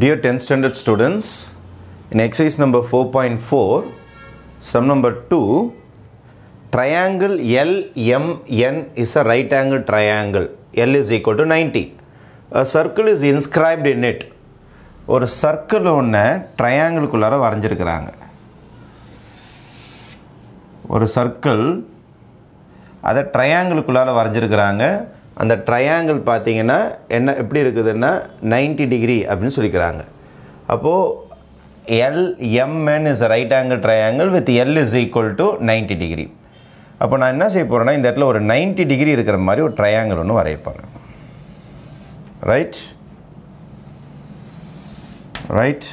Dear 10th standard students, in exercise number 4.4, sum number 2, triangle LMN is a right angle triangle. L is equal to 90. A circle is inscribed in it. ஒரு circle ஒன்று ட்ரையாங்கிள்குள்ளார வரைஞ்சிருக்கிறாங்க ஒரு circle அதை ட்ரையாங்கிளுக்குள்ளார வரைஞ்சிருக்கிறாங்க அந்த triangle பார்த்தீங்கன்னா என்ன எப்படி இருக்குதுன்னா 90 டிகிரி அப்படின்னு சொல்லிக்கிறாங்க. அப்போது LMN is right angle triangle with L is equal to ninety degree அப்போ நான் என்ன செய்ய போகிறேன்னா இந்த இடத்துல ஒரு 90 டிகிரி இருக்கிற மாதிரி ஒரு ட்ரையாங்கிள் ஒன்று வரையப்பாங்க ரைட் ரைட்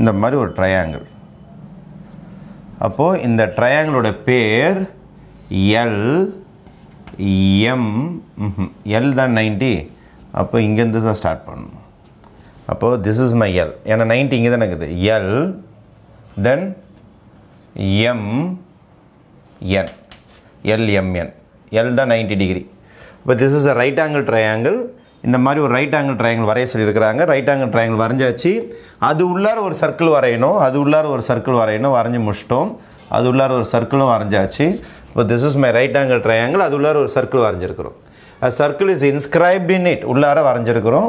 இந்த மாதிரி ஒரு ட்ரையாங்கிள் அப்போது இந்த ட்ரையாங்கிளோட பேர் எல் எம் எல் தான் நைன்ட்டி அப்போ இங்கேருந்து தான் ஸ்டார்ட் பண்ணணும். அப்போது திஸ் இஸ் மை எல் ஏன்னா நைன்ட்டி இங்கே தான் இருக்குது. L then M N LMN L தான் நைன்ட்டி டிகிரி இப்போ this is a right angle triangle இந்த மாதிரி ஒரு ரைட் ஆங்கிள் ட்ரையாங்கிள் வரைய சொல்லியிருக்கிறாங்க. ரைட் ஆங்கிள் ட்ரையாங்கிள் வரைஞ்சாச்சு. அது உள்ளார ஒரு சர்க்கிள் வரையணும். அது உள்ளார ஒரு சர்க்கிள் வரையணும். வரைஞ்சி முடிச்சிட்டோம். அது உள்ளார ஒரு சர்க்கிளும் வரைஞ்சாச்சு. இப்போ this is my right angle triangle அது உள்ளார ஒரு circle வரைஞ்சிருக்கிறோம். Circle is inscribed in it உள்ளார வரைஞ்சிருக்கிறோம்.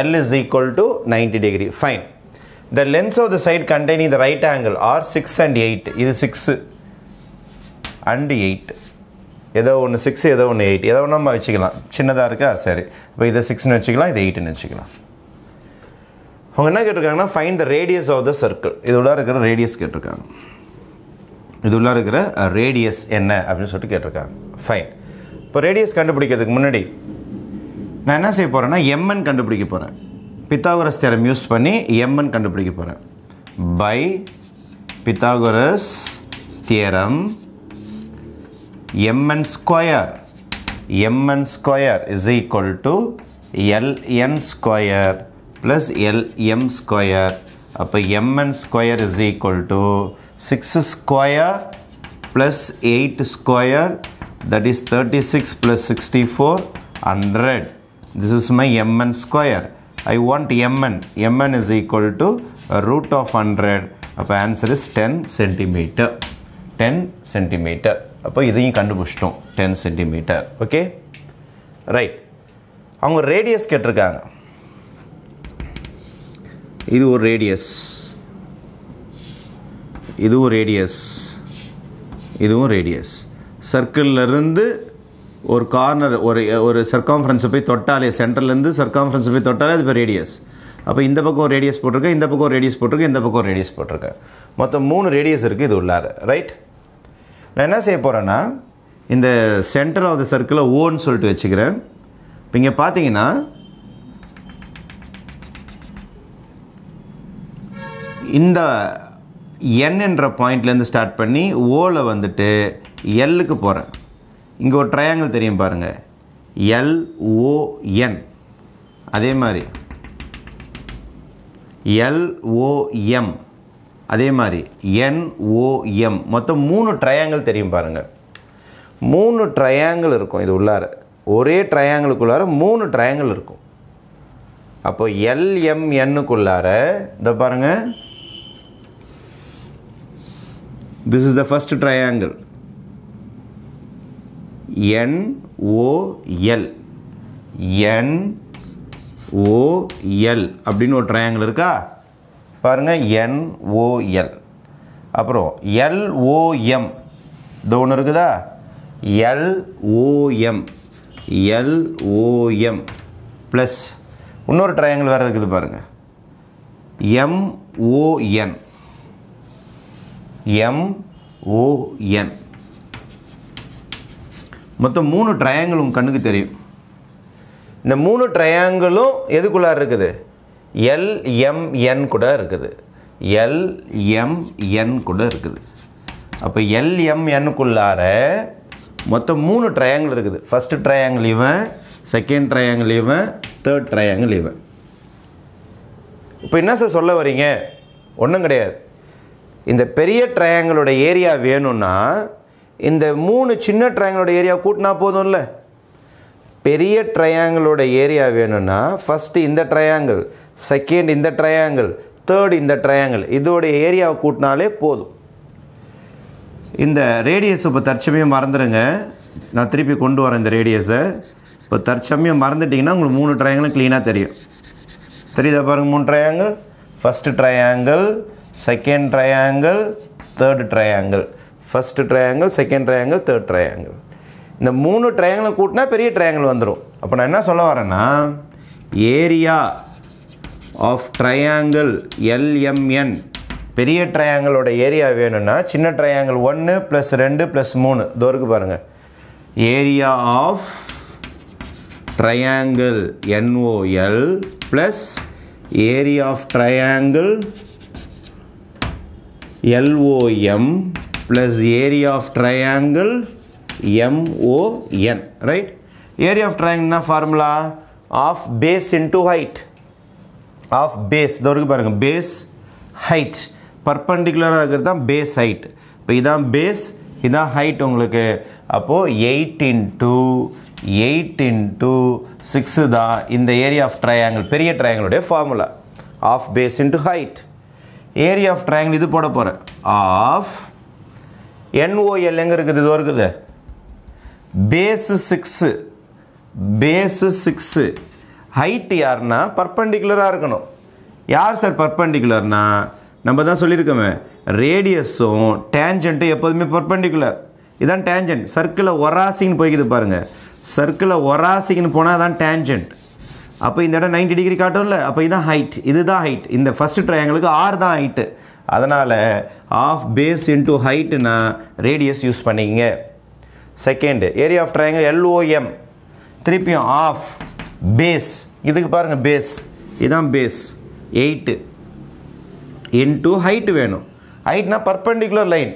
L is equal to ninety degree find the lengths of the side containing the right angle are six and eight இது six and eight ஏதோ ஒன்று six ஏதோ ஒன்று eight ஏதோ ஒன்று நம்ம வச்சுக்கலாம். சின்னதாக இருக்கா? சரி. இப்போ இதை சிக்ஸ்னு வச்சுக்கலாம் இதை எயிட்டுன்னு வச்சுக்கலாம். அவங்க என்ன கேட்டிருக்காங்கன்னா find the radius of the circle இது உள்ள இருக்கிற ரேடியஸ் கேட்டிருக்காங்க. இது உள்ள இருக்கிற ரேடியஸ் என்ன அப்படின்னு சொல்லிட்டு கேட்டிருக்காங்க. ஃபைன் இப்போ ரேடியஸ் கண்டுபிடிக்கிறதுக்கு முன்னாடி நான் என்ன செய்ய போகிறேன்னா எம்என் கண்டுபிடிக்க போகிறேன் பித்தாகுரஸ் தேரம் யூஸ் பண்ணி எம்என் கண்டுபிடிக்க போகிறேன் by Pythagoras theorem mn square mn square is equal to ln square plus lm square அப்போ mn square is equal to 6 square plus 8 square that is 36 plus 64 100 this is my mn square I want mn mn is equal to root of 100 அப்போ answer is 10 centimeter 10 centimeter அப்போ இதையும் கண்டுபிடிச்சிட்டோம் ten centimetre okay right அவங்க radius கேட்டிருக்காங்க. இது ஒரு radius இதுவும் radius இதுவும் ரேடியஸ் சர்க்கிள்லேருந்து ஒரு கார்னர் ஒரு ஒரு சர்க்கான்ஃபரன்ஸை போய் தொட்டாலே சென்டர்லேருந்து சர்க்கான்ஃபரன்ஸை போய் தொட்டாலே அது இப்போ ரேடியஸ் அப்போ இந்த பக்கம் ரேடியஸ் போட்டிருக்கேன் இந்த பக்கம் ரேடியஸ் போட்டிருக்கேன் இந்த பக்கம் ரேடியஸ் போட்டிருக்கேன். மொத்தம் மூணு ரேடியஸ் இருக்குது இது உள்ளார. ரைட் நான் என்ன செய்ய போகிறேன்னா இந்த சென்டர் ஆஃப் த சர்க்கிளை ஓன்னு சொல்லிட்டு வச்சுக்கிறேன். இப்போ இங்கே பார்த்தீங்கன்னா இந்த என் என்ற பாயிண்ட்லேருந்து ஸ்டார்ட் பண்ணி ஓவில் வந்துட்டு எல்லுக்கு போகிறேன் இங்கே ஒரு ட்ரையாங்கிள் தெரியும் பாருங்கள் எல்ஓஎன் அதே மாதிரி. எல்ஓஎம் அதே மாதிரி என்ஓஎம் மொத்தம் மூணு ட்ரையாங்கிள் தெரியும் பாருங்கள் மூணு ட்ரையாங்கிள் இருக்கும் இது உள்ளார. ஒரே ட்ரையாங்கிளுக்குள்ளார மூணு ட்ரையாங்கிள் இருக்கும். அப்போ எல்எம்என்னுக்குள்ளார இந்த பாருங்கள் this is the first triangle NOL NOL அப்படின்னு ஒரு ட்ரையாங்கிள் இருக்கா? பாருங்கள் என்ஓஎல் அப்புறம் எல்ஓஎம் இது ஒன்று இருக்குதா? எல்ஓஎம் எல்ஓஎம் ப்ளஸ் இன்னொரு ட்ரையாங்கிள் வேறு இருக்குது பாருங்கள் எம்ஓஎன் எம்ஓஎன் மொத்தம் மூணு ட்ரையாங்கிளும் கண்ணுக்கு தெரியும். இந்த மூணு ட்ரையாங்கிளும் எதுக்குள்ளார் இருக்குது? எல்எம்என் கூட இருக்குது. எல்எம்என் கூட இருக்குது. அப்போ எல்எம்என்னுக்குள்ளார மொத்தம் மூணு ட்ரையாங்கிள் இருக்குது. ஃபஸ்ட்டு ட்ரையாங்கிள் இவன் செகண்ட் ட்ரையாங்கிள் இவன் தேர்ட் ட்ரையாங்கிள் இவன். இப்போ என்ன சார் சொல்ல வரீங்க ஒன்றும் கிடையாது. இந்த பெரிய ட்ரையாங்கிளோட ஏரியா வேணும்னா இந்த மூணு சின்ன ட்ரையாங்கிளோட ஏரியா கூட்டினா போதும்ல. பெரிய ட்ரையாங்கிளோட ஏரியா வேணும்னா ஃபஸ்ட்டு இந்த ட்ரையாங்கிள் செகண்ட் இந்த ட்ரையாங்கிள் தேர்ட் இந்த ட்ரையாங்கிள் இதோடைய ஏரியாவை கூட்டினாலே போதும். இந்த ரேடியஸ் இப்போ தற்சமயம் மறந்துடுங்க நான் திருப்பி கொண்டு வரேன் இந்த ரேடியஸை இப்போ தற்சமயம் மறந்துட்டிங்கன்னா உங்களுக்கு மூணு ட்ரையாங்கிளும் க்ளீனாக தெரியும். தெரியுதா பாருங்கள் மூணு triangle first triangle second triangle third triangle first triangle second triangle third triangle இந்த மூணு ட்ரையாங்கிளை கூட்டினா பெரிய ட்ரையாங்கிள் வந்துடும் அப்போ நான் என்ன சொல்ல வரேன்னா ஏரியா ஆஃப் ட்ரையாங்கிள் எல்எம்என் பெரிய ட்ரையாங்கிளோட ஏரியா வேணும்னா சின்ன ட்ரையாங்கிள் ஒன்று ப்ளஸ் ரெண்டு ப்ளஸ் மூணு தோருக்கு பாருங்கள் area of triangle NOL plus area of triangle LOM plus area of triangle MON right area of ட்ரையாங்கிள்னா formula of base into height of base இதோ இருக்குது பாருங்கள் பேஸ் ஹைட் பர்பண்டிகுலராக இருக்கிறது தான் பேஸ் ஹைட் இப்போ இதான் பேஸ் இதான் ஹைட் உங்களுக்கு. அப்போது eight into eight into six தான் இந்த ஏரியா ஆஃப் ட்ரையாங்கிள் பெரிய ட்ரையாங்கிளுடைய formula half base into height area of triangle இது போட போகிறேன் ஆஃப் என்ஓஎல் எங்கே இருக்குது? இதோ இருக்குது. Base six base six height யாருன்னா பர்பண்டிகுலராக இருக்கணும். யார் சார் பர்பண்டிகுலர்னா நம்ம தான் சொல்லியிருக்கோமே. ரேடியஸும் டேஞ்சண்ட்டும் எப்போதுமே பர்பண்டிகுலர் இதான் டேஞ்சன்ட் சர்க்கிளை ஒராசின்னு போய்க்குது பாருங்கள் சர்க்கிளை ஒராசின்னு போனால் தான் டேஞ்சன்ட் அப்போ இந்த இடம் 90 டிகிரி காட்டும்ல. அப்போ இதுதான் ஹைட் இதுதான் ஹைட் இந்த ஃபஸ்ட் ட்ரையாங்கிளுக்கு ஆர் தான் ஹைட்டு அதனால் ஆஃப் பேஸ் இன்ட்டு ஹைட்டுனா ரேடியஸ் யூஸ் பண்ணிக்கங்க. Second area of triangle LOM திருப்பியும் ஆஃப் பேஸ் இதுக்கு பாருங்கள் பேஸ் இதுதான் பேஸ் எயிட்டு இன்ட்டு ஹைட்டு வேணும். ஹைட்னா பர்பண்டிகுலர் லைன்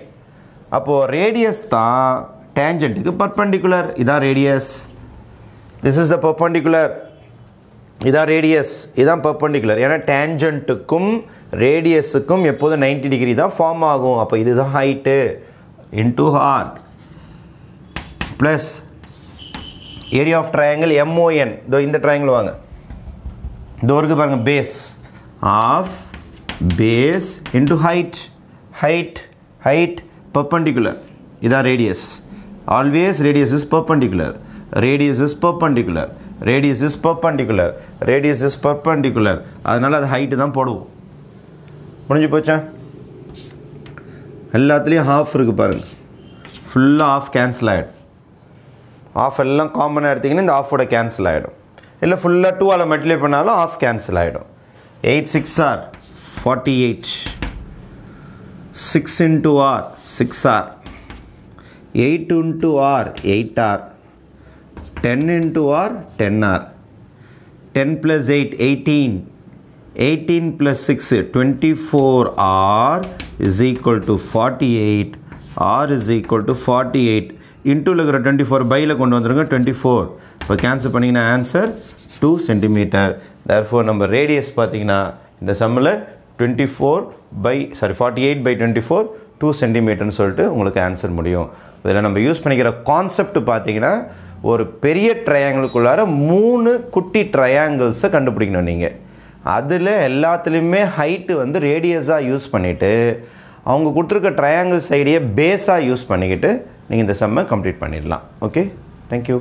அப்போது ரேடியஸ் தான் டேஞ்சண்ட்டுக்கு பர்பண்டிகுலர் இதான் radius this is the perpendicular இதான் ரேடியஸ் இதான் பர்பண்டிகுலர் ஏன்னா டேஞ்சண்ட்டுக்கும் ரேடியஸுக்கும் எப்போதும் 90 டிகிரி தான் ஃபார்ம் ஆகும். அப்போ இதுதான் height into R plus area of triangle MON இதோ இந்த ட்ரையாங்கிள் வாங்க. இதோ இருக்கு பாருங்கள் base of base into height height height perpendicular இதான் radius always radius is perpendicular radius is perpendicular radius is perpendicular radius is perpendicular அதனால் அது height தான் போடுவோம். முடிஞ்சு போச்சா? எல்லாத்துலேயும் ஹாஃப் இருக்குது பாருங்கள் ஃபுல்லாக ஆஃப் கேன்சல் ஆகிடும் ஆஃப் எல்லாம் காமனாக எடுத்திங்கன்னா இந்த ஆஃபோட கேன்சல் ஆகிடும் இல்லை ஃபுல்லாக டூவால் மல்டிப்ளை பண்ணாலும் ஆஃப் கேன்சல் ஆகிடும் eight six r forty eight six into r six r eight into r eight r ten into r ten r ten plus eight eighteen eighteen plus six twenty four r is equal to forty eight r is equal to forty eight இன்டூவில் இருக்கிற twenty four பையில் கொண்டு வந்துருங்க twenty four இப்போ cancel பண்ணிங்கன்னா answer two centimetre therefore நம்ம radius பார்த்தீங்கன்னா இந்த சம்மில் twenty four by sorry forty eight by twenty four two சென்டிமீட்டர்னு சொல்லிட்டு உங்களுக்கு ஆன்சர் முடியும். இதில் நம்ம யூஸ் பண்ணிக்கிற கான்செப்ட் பார்த்தீங்கன்னா ஒரு பெரிய ட்ரையாங்கிளுக்குள்ளார மூணு குட்டி ட்ரையாங்கிள்ஸை கண்டுபிடிக்கணும் நீங்கள் அதில் எல்லாத்துலேயுமே ஹைட்டு வந்து ரேடியஸாக யூஸ் பண்ணிவிட்டு அவங்க கொடுத்துருக்க ட்ரையாங்கிள் சைடையே பேஸாக யூஸ் பண்ணிக்கிட்டு நீங்கள் இந்த செம்மை கம்ப்ளீட் பண்ணிடலாம். Okay thank you